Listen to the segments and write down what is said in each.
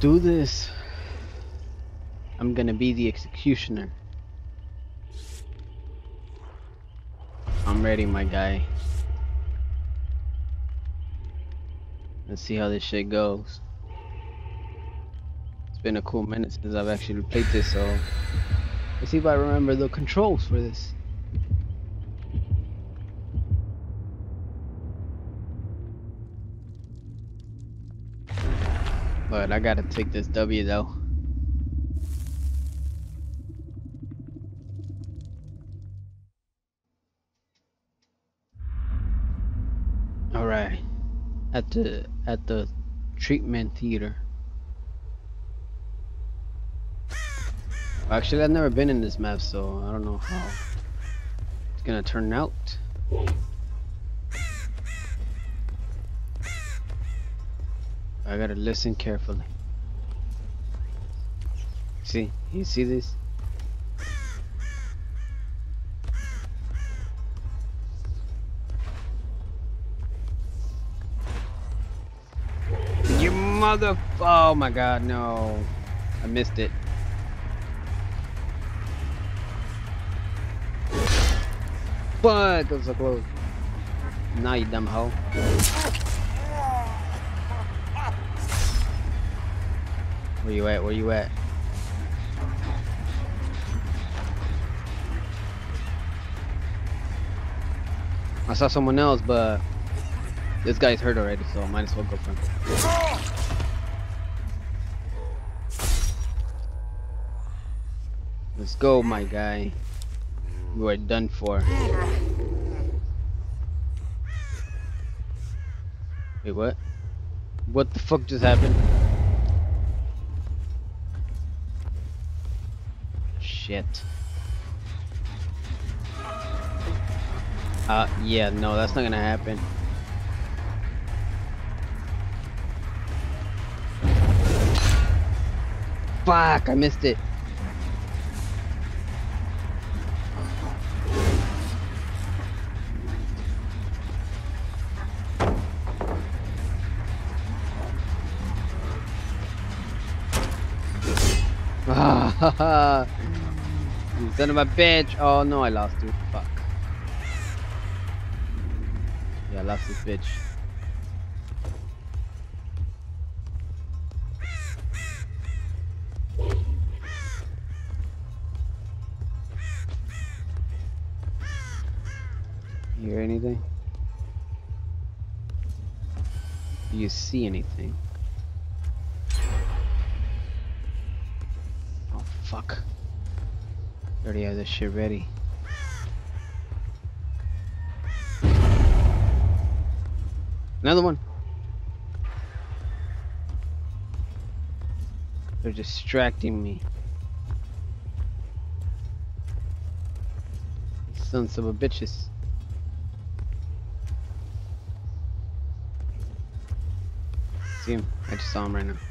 Do this. I'm gonna be the executioner. I'm ready, my guy. Let's see how this shit goes. It's been a cool minute since I've actually played this, so let's see if I remember the controls for this. But I gotta take this W though. Alright. At the at the treatment theater. Actually I've never been in this map so I don't know how it's gonna turn out. I gotta listen carefully. See, you see this? You mother! Oh my god, no! I missed it. Fuck! Was so close. Now you dumb hoe. Where you at? Where you at? I saw someone else, but this guy's hurt already, so I might as well go for him. Let's go, my guy. You are done for. Wait, what? What the fuck just happened? Shit. Uh, yeah, no, that's not gonna happen. Fuck, I missed it. Son of a bitch. Oh no, I lost you. Fuck. Yeah, I lost this bitch. You hear anything? Do you see anything? Already have this shit ready. Another one. They're distracting me. Sons of a bitches. See him? I just saw him right now.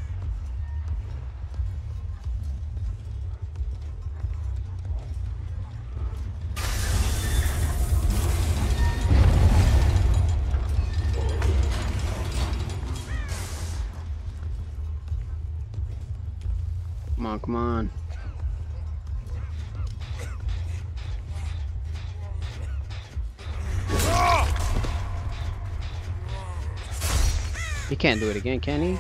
On, come on. He can't do it again, can he?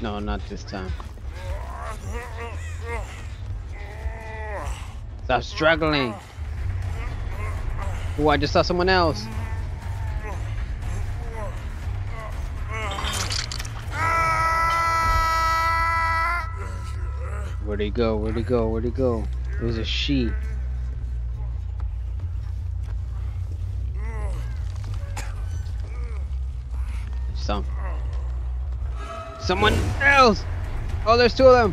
No, not this time. Stop struggling. Oh, I just saw someone else. Where'd he go? Where'd he go? Where'd he go? It was a she. Some. Someone else! Oh, there's two of them!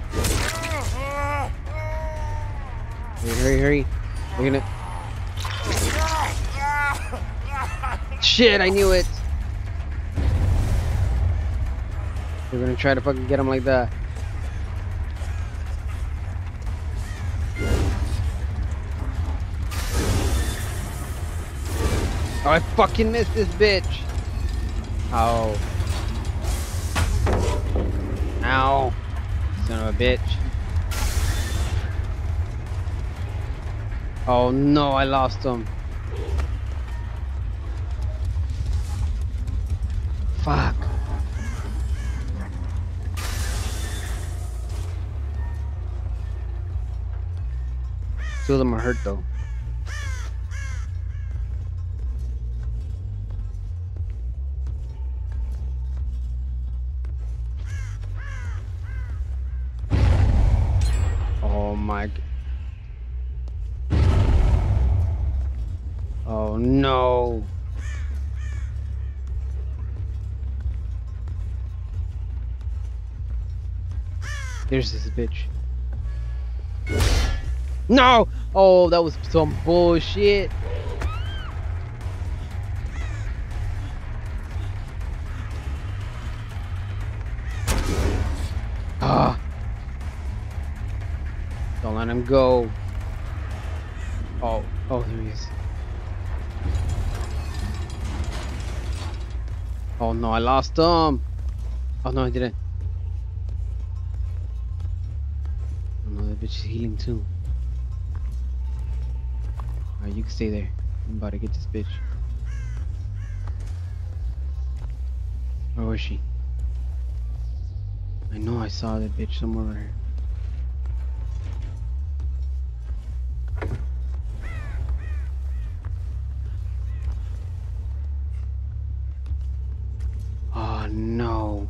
Hurry, hurry, hurry. We're gonna... Shit, I knew it! We're gonna try to fucking get him like that. Oh, I fucking missed this bitch. Oh. Ow. Son of a bitch. Oh no, I lost him. Fuck. Two of them are hurt though. No. There's this bitch. No! Oh, that was some bullshit. Ah. Don't let him go. Oh, oh, there he is. Oh no, I lost him. Oh no, I didn't. Oh no, that bitch is healing too. Alright, you can stay there. I'm about to get this bitch. Where was she? I know I saw that bitch somewhere no.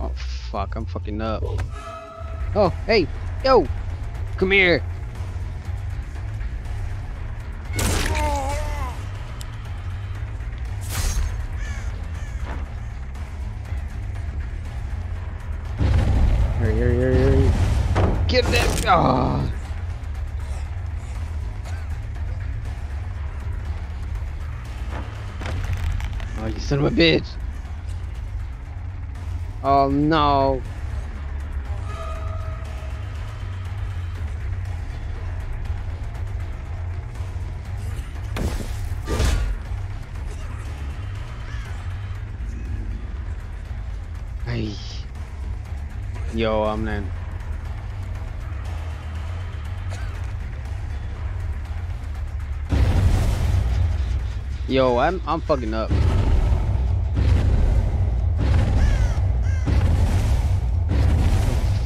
Oh fuck, I'm fucking up. Oh, hey, yo, come here. Oh. Oh, you son of a bitch. Oh no. Yo, I'm then. Yo, I'm I'm fucking up.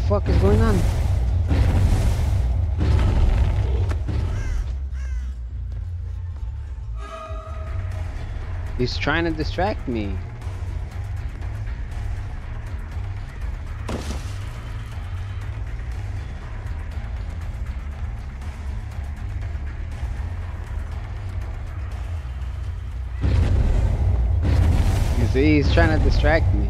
What the fuck is going on? He's trying to distract me. See, he's trying to distract me.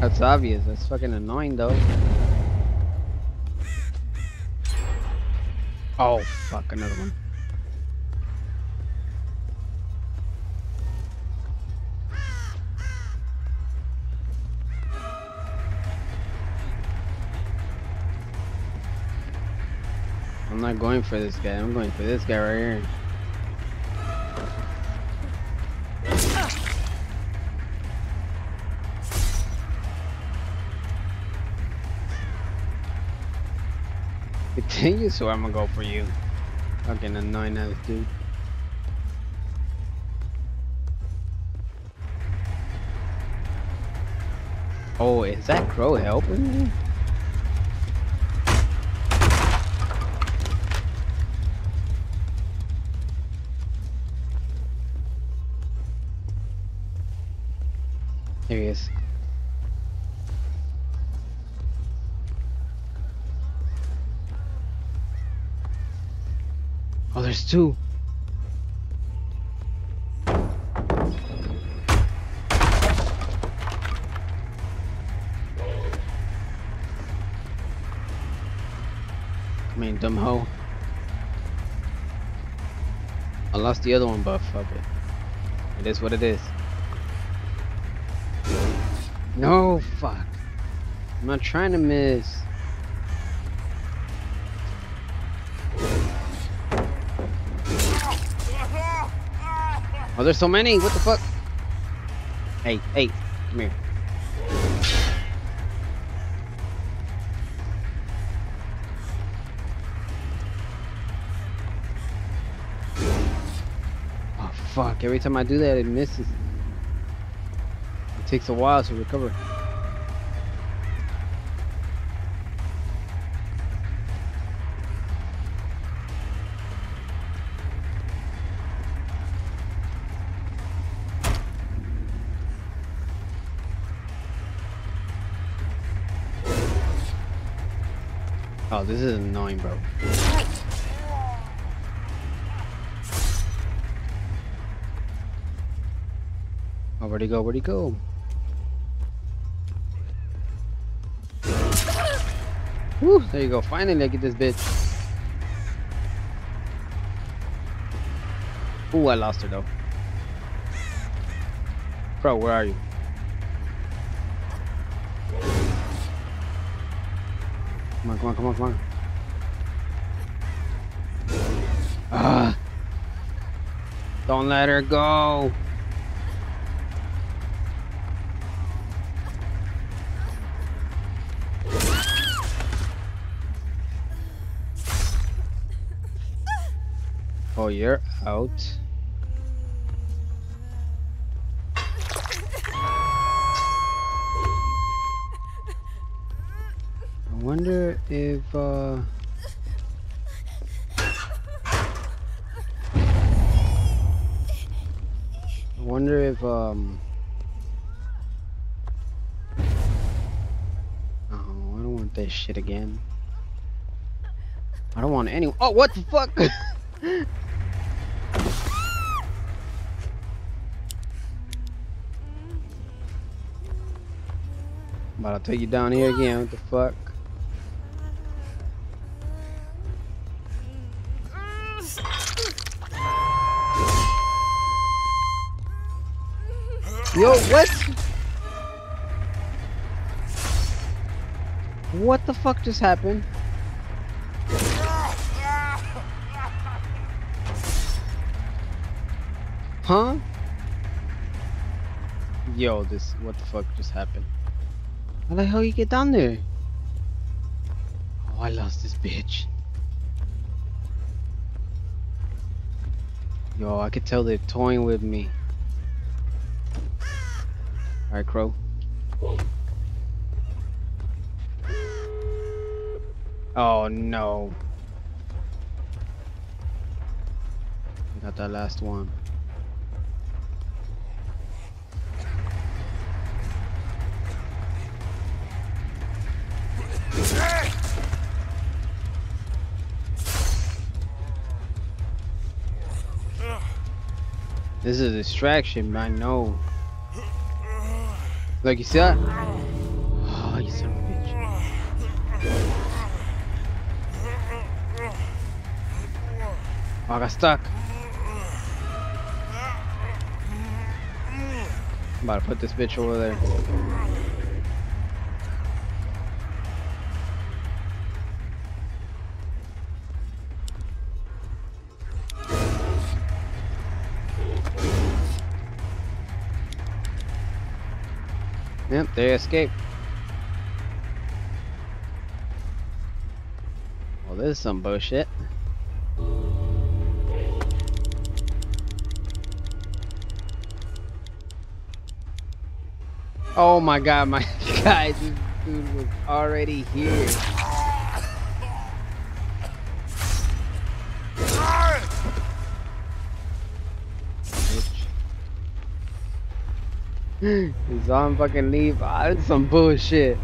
That's obvious. That's fucking annoying though. Oh fuck, another one. Not going for this guy. I'm going for this guy right here. Continue, so I'm gonna go for you. Fucking annoying ass dude. Oh, is that crow helping me? There he is. Oh, there's two. I mean, dumb hoe. I lost the other one, but fuck it. It is what it is. No, fuck. I'm not trying to miss. Oh, there's so many. What the fuck? Hey, hey, come here. Oh, fuck. Every time I do that, it misses. It takes a while to recover. Oh, this is annoying, bro. Oh, where'd he go? Where'd he go? There you go. Finally, I get this bitch. Ooh, I lost her though. Bro, where are you? Come on, come on, come on, come on. Ah. Don't let her go. Oh, you're out. I wonder if uh I wonder if um Oh, I don't want this shit again. I don't want any Oh, what the fuck? But I'll take you down here again. What the fuck? Yo, what? What the fuck just happened? Huh? Yo, this, what the fuck just happened? How the hell you get down there? Oh, I lost this bitch. Yo, I could tell they're toying with me. Alright, Crow. Oh no. Got that last one. This is a distraction, I know. Like you see that? Oh, you son of a bitch. Oh, I got stuck. I'm about to put this bitch over there. Yep, they escaped. Well, this is some bullshit. Oh my god, my guys, this dude was already here. He's on fucking leave. Ah, some bullshit.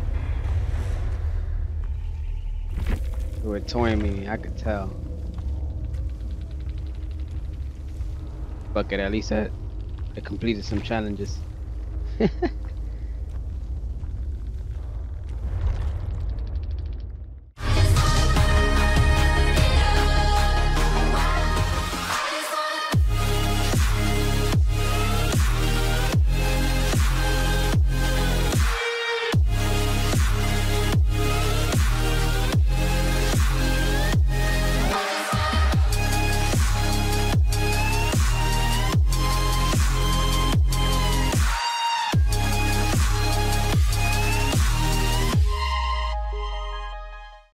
They were toying me, I could tell. Fuck it, at least I, I completed some challenges.